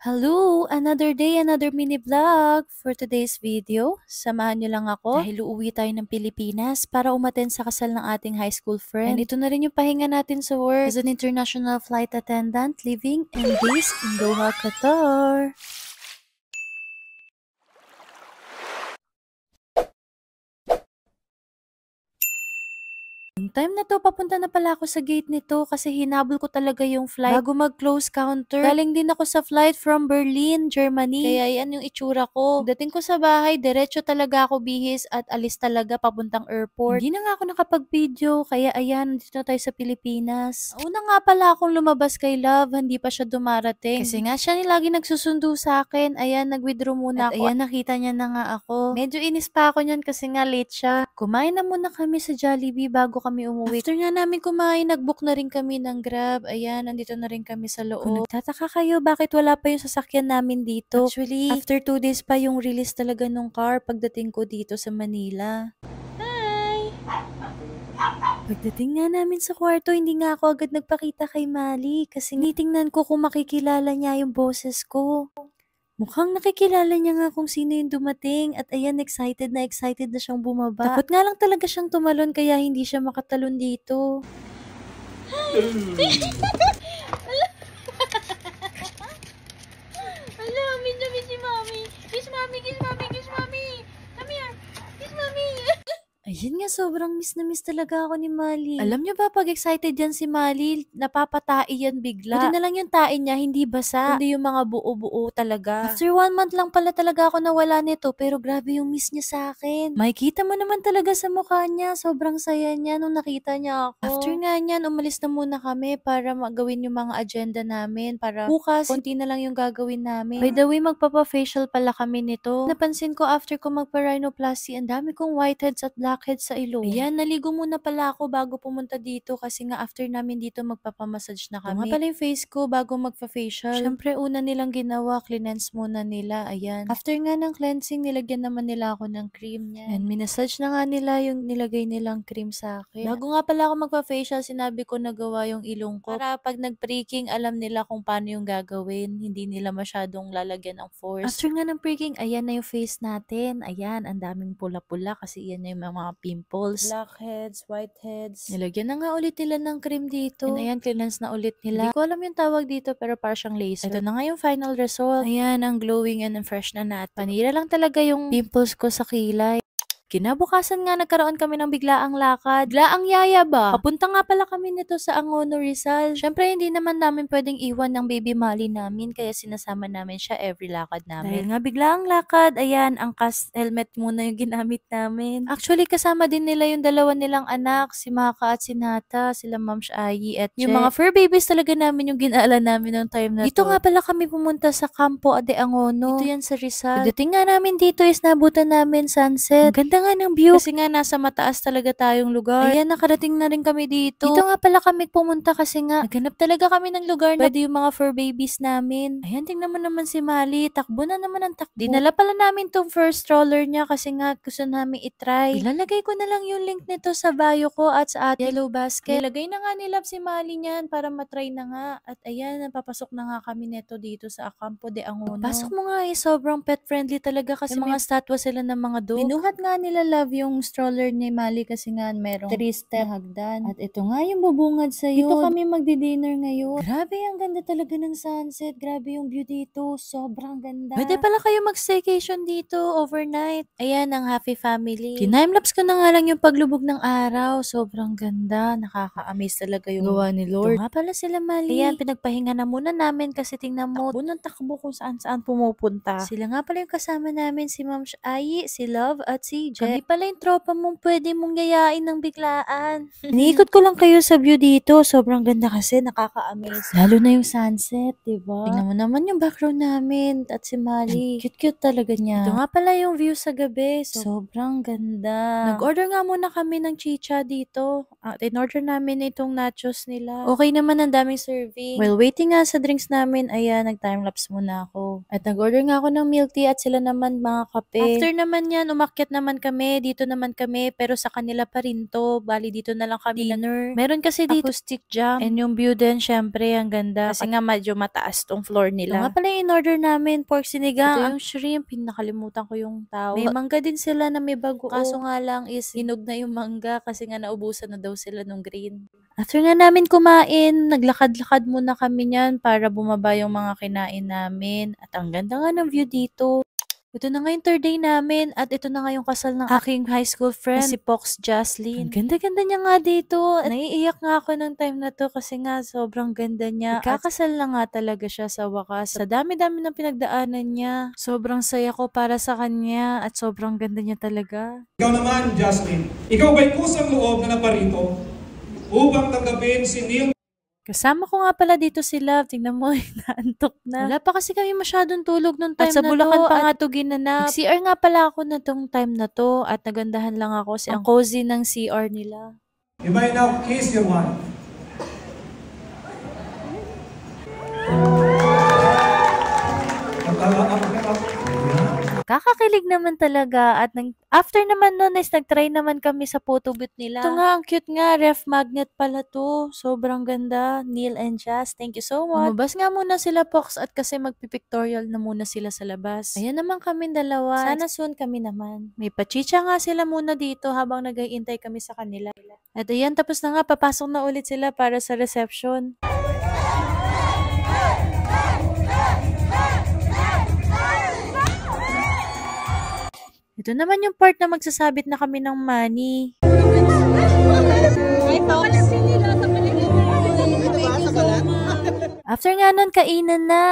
Hello! Another day, another mini vlog. For today's video, samahan niyo lang ako dahil uuwi tayo ng Pilipinas para umaten sa kasal ng ating high school friend. And ito na rin yung pahinga natin sa work as an international flight attendant living and based in Doha, Qatar. Yung time na to, papunta na pala ako sa gate nito kasi hinabol ko talaga yung flight bago mag-close counter. Galing din ako sa flight from Berlin, Germany. Kaya yan yung itsura ko. Dating ko sa bahay, diretso talaga ako bihis at alis talaga papuntang airport. Hindi na nga ako nakapag-video, kaya ayan, dito na tayo sa Pilipinas. Una nga pala akong lumabas kay Love, hindi pa siya dumarating. Kasi nga siya ni lagi nagsusundo sa akin. Ayan, nag-withdraw muna at ako. Ayan, nakita niya na nga ako. Medyo inis pa ako niyan kasi nga late siya. Kumain na muna kami sa Jollibee bago kami umuwi. After nga namin kumain, nag-book na rin kami ng Grab. Ayan, nandito na rin kami sa loob. Kung nagtataka kayo, bakit wala pa yung sasakyan namin dito? Actually, after 2 days pa yung release talaga nung car pagdating ko dito sa Manila. Hi! Pagdating nga namin sa kwarto, hindi nga ako agad nagpakita kay Mali kasi nitingnan ko kung makikilala niya yung boses ko. Mukhang nakikilala niya nga kung sino yung dumating at ayan excited na excited na siyang bumaba. Takot nga lang talaga siyang tumalon kaya hindi siya makatalon dito. Hello, miss na miss si Mommy. Kiss Mommy, kiss Mommy, kiss Mommy. Come here. Kiss Mommy. Ayun nga, sobrang miss na miss talaga ako ni Mali. Alam niyo ba, pag excited yan si Mali, napapatai yan bigla. Buti na lang yung tae niya, hindi basa. Hindi yung mga buo-buo talaga. After one month lang pala talaga ako nawala nito, pero grabe yung miss niya sa akin. Makikita mo naman talaga sa mukha niya, sobrang saya niya nung nakita niya ako. After nga niyan, umalis na muna kami para magawin yung mga agenda namin, para bukas, konti na lang yung gagawin namin. By the way, magpapa-facial pala kami nito. Napansin ko after ko magpa-rhinoplasty, ang dami kong whiteheads at blackheads sa ilong. Ayan, naligo muna pala ako bago pumunta dito kasi nga after namin dito magpapamassage na kami. Ito nga pala yung face ko bago magpa-facial. Siyempre, una nilang ginawa, cleanse muna nila. Ayan. After nga ng cleansing, nilagyan naman nila ako ng cream niya. And minassage na nga nila yung nilagay nilang cream sa akin. Bago nga pala ako magpa-facial, sinabi ko nagawa yung ilong ko. Para pag nag-preking, alam nila kung paano yung gagawin. Hindi nila masyadong lalagyan ng force. After nga ng preking, ayan na yung face natin. Ayan, ang daming pula-pula kasi yan na yung mga pimples. Blackheads, whiteheads. Nilagyan na nga ulit nila ng cream dito. And ayan, cleanse na ulit nila. Hindi ko alam yung tawag dito pero parang siyang laser. Ito na nga yung final result. Ayan, ang glowing and fresh na nat. Panira lang talaga yung pimples ko sa kilay. Kinabukasan nga nagkaroon kami ng biglaang lakad. Biglaang yaya ba? Papunta nga pala kami nito sa Angono Rizal. Syempre hindi naman namin pwedeng iwan ng baby Mali namin kaya sinasama namin siya every lakad namin. Dahil nga biglaang lakad, ayan, ang cast helmet muna yung ginamit namin. Actually kasama din nila yung dalawa nilang anak, si Maka at si Nata, sila Ma'am Shayi at Yung mga fur babies talaga namin yung ginala namin ng time na Dito to. nga pala kami pumunta sa Campo de Angono. Dito yan sa Rizal. Pagdating nga namin dito is nabutan namin sunset. Ganda nga ng view. Kasi nga nasa mataas talaga tayong lugar. Ayan, nakarating na rin kami dito. Dito nga pala kami pumunta kasi nga naghanap talaga kami ng lugar na pwede yung mga fur babies namin. Ayan, tingnan mo naman si Mali. Takbo na naman ang takbo. Dinala pala namin tong first stroller niya kasi nga gusto namin itry. Ilalagay ko na lang yung link nito sa bio ko at sa ating yellow basket. Ilagay na nga ni Love si Mali niyan para matry na nga. At ayan, napapasok na nga kami neto dito sa Acampo de Angono. Pasok mo nga eh, sobrang pet friendly talaga kasi may mga statwa sila ng mga dog. Binuhat nga nila Love yung stroller ni Mali kasi nga merong 3-step hagdan. At ito nga yung bubungad sa'yo. Dito kami magdi-dinner ngayon. Grabe, ang ganda talaga ng sunset. Grabe yung view dito. Sobrang ganda. Pwede pala kayo mag-staycation dito overnight. Ayan, ang happy family. Tinimelapse ko na nga lang yung paglubog ng araw. Sobrang ganda. Nakaka-amaze talaga yung gawa ni Lord. Ito nga pala sila Mali. Ayan, pinagpahinga na muna namin kasi tingnan mo. Takbo ng takbo kung saan-saan pumupunta. Sila nga pala yung kasama namin, si Ma'am Ayi, si Love, at si. Kami pala yung tropa mong pwede mong yayain ng biglaan. Iniikot ko lang kayo sa view dito. Sobrang ganda kasi, nakaka-amaze. Lalo na yung sunset, diba? Tingnan mo naman yung background namin at si Mali. Cute-cute talaga niya. Ito nga pala yung view sa gabi. Sobrang ganda. Nag-order nga muna kami ng chicha dito. At in-order namin itong nachos nila. Okay naman ang daming serving. While waiting nga sa drinks namin, ayan, nag-timelapse muna ako. At nag-order nga ako ng milk tea at sila naman mga kape. After naman yan, umakyat naman kami. Dito naman kami, pero sa kanila pa rin to. Bali, dito na lang kami dinner. Meron kasi dito acoustic jam. And yung view din, syempre, ang ganda. Kasi nga medyo mataas tong floor nila. Ito nga pala in-order namin, pork sinigang. Ito yung shrimp, pinakalimutan ko yung tao. May mangga din sila na may bago. Kaso nga lang is hinog na yung mangga kasi nga naubusan na daw sila nung green. After nga namin kumain, naglakad-lakad muna kami niyan para bumaba yung mga kinain namin. At ang ganda nga ng view dito. Ito na nga yung third day namin at ito na nga yung kasal ng aking high school friend, si Pox Jocelyn. Ang ganda-ganda niya nga dito. Naiiyak nga ako ng time na to kasi nga sobrang ganda niya. Kakasal na nga talaga siya sa wakas. Sa dami-dami ng pinagdaanan niya. Sobrang saya ko para sa kanya at sobrang ganda niya talaga. Ikaw naman, Jocelyn, ikaw ba'y kusang loob na naparito upang tanggapin si Neil Kasama ko nga pala dito si Love. Tingnan mo, naantok na. Wala pa kasi kami masyadong tulog nung time At sa na Bulacan to. pa nga to ginanap. CR nga pala ako na tong time na to. At nagandahan lang ako. Si ang cozy ng CR nila. You may now kiss your wife. Kakakilig naman talaga at nang, after naman nun is nag-try naman kami sa photo booth nila. Ito nga, ang cute nga, ref magnet pala to. Sobrang ganda. Neil and Jazz, thank you so much. Lumabas nga muna sila, Pox, at kasi magpipictorial na muna sila sa labas. Ayan naman kami dalawa. Sana soon kami naman. May pachicha nga sila muna dito habang nag-iintay kami sa kanila. At ayan, tapos na nga, papasok na ulit sila para sa reception. Ito naman yung part na magsasabit na kami ng money. After nga nun, kainan na.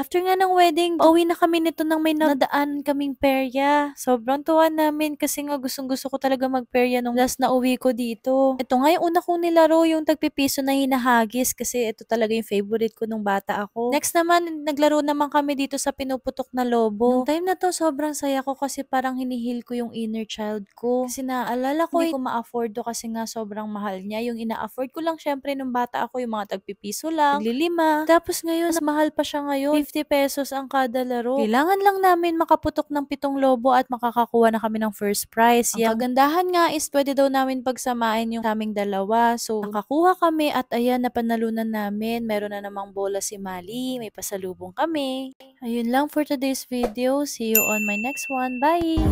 After nga ng wedding, uwi na kami nito nang may nadaan kaming perya. Sobrang tuwa namin kasi nga gustong gusto ko talaga magperya nung last na uwi ko dito. Ito nga yung una kong nilaro, yung tagpipiso na hinahagis kasi ito talaga yung favorite ko nung bata ako. Next naman, naglaro naman kami dito sa pinuputok na lobo. Nung time na to, sobrang saya ko kasi parang hinihil ko yung inner child ko. Kasi naaalala ko, hindi ko ma-afford to kasi nga sobrang mahal niya. Yung ina-afford ko lang syempre nung bata ako, yung mga tagpipiso lang, naglilima. Tapos ngayon, mas mahal pa siya ngayon. 50 pesos ang kada laro. Kailangan lang namin makaputok ng pitong lobo at makakakuha na kami ng first prize. Ang kagandahan nga is pwede daw namin pagsamain yung kaming dalawa. So, nakakuha kami at ayan, napanalunan namin. Meron na namang bola si Mali. May pasalubong kami. Ayun lang for today's video. See you on my next one. Bye!